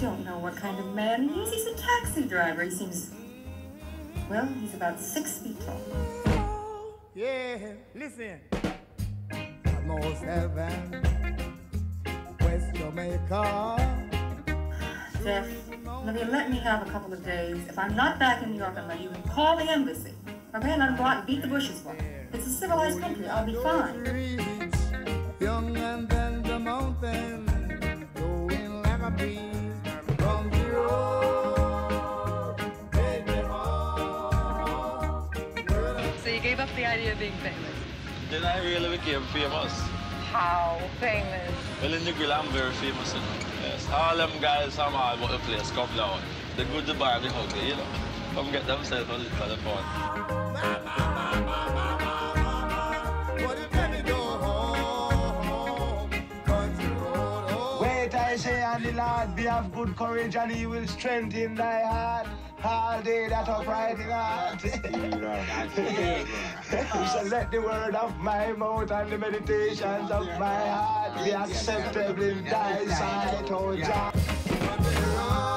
what kind of man he is. He's a taxi driver. He seems, well, he's about six feet tall. Yeah, listen. Almost heaven, West Jamaica. Jeff, Olivia, let me have a couple of days. If I'm not back in New York, I'm going you call the embassy. Let go out and beat the bushes for me. It's a civilized country. I'll be fine. You gave up the idea of being famous? Then I really became famous. How famous? Well, in the grill, I'm very famous, you know. Yes. All them guys from all over the place come down. The good, the bad, the ugly, you know. Come get themselves a little fun. What if let me go home? Country road, oh. Wait, I say, and the Lord be of good courage, and he will strengthen thy heart. All day that uprighting heart. so let the word of my mouth and the meditations of my heart be acceptable in thy sight, oh Jah.